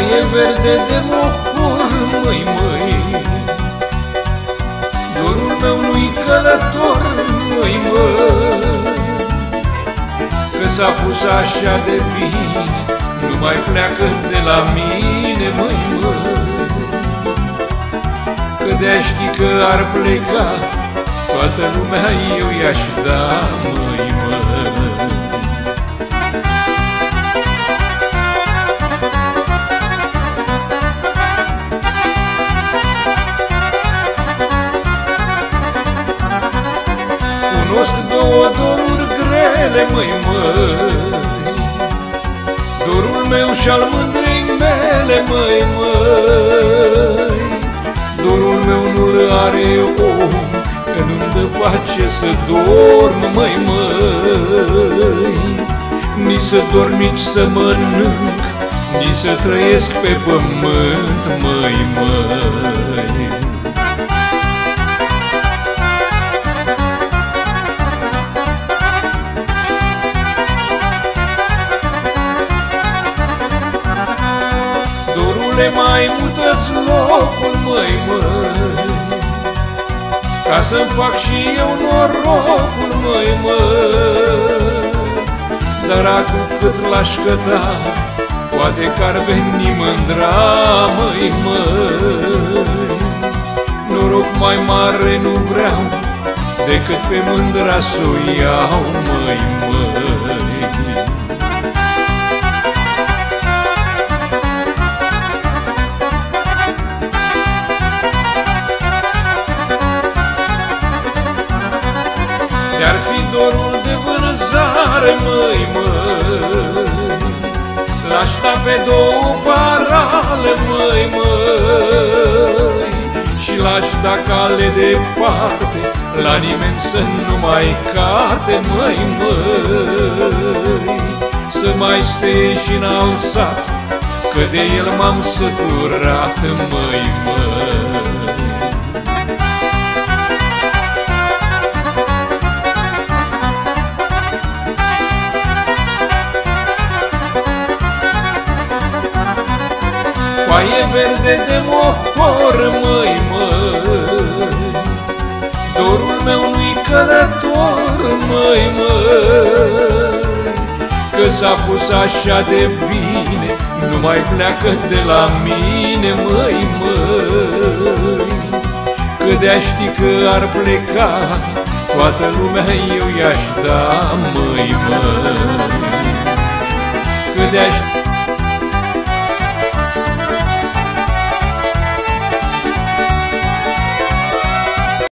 Foaie verde de mohor, măi, măi. Dorul meu nu-i călător, măi, măi. Că s-a pus așa de bine Nu mai pleacă de la mine, măi, măi. Că de-a ști că ar pleca Toată lumea eu i-aș da, măi, măi Cunosc două doruri grele, măi, măi. Dorul meu și-al mândrei mele, măi, măi. Dorul meu nu-l are om Că nu-mi dă pace să dorm, măi, măi. Nici să dorm, nici să mănânc Nici să trăiesc pe pământ, măi, măi Dorule, mai mută-ți locul, măi, măi. Ca să-mi fac și eu norocul, măi, măi. Dar acum cât l-aș căta Poate că-ar veni mândra, măi, măi. Noroc mai mare nu vreau Decât pe mândra să o iau, măi, măi vânzare, măi, măi. L-aș da pe două parale, măi, măi. Și l-aș da cale departe La nimeni să nu mai cate, măi, măi. Să mai stea și înalțat Că de el m-am săturat, măi, măi verde de mohor, măi, măi. Dorul meu nu-i călător, măi, măi. Că s-a pus așa de bine Nu mai pleacă de la mine, măi, măi. Că de-a ști că ar pleca Toată lumea eu i-aș da, măi, măi. Că de-a ști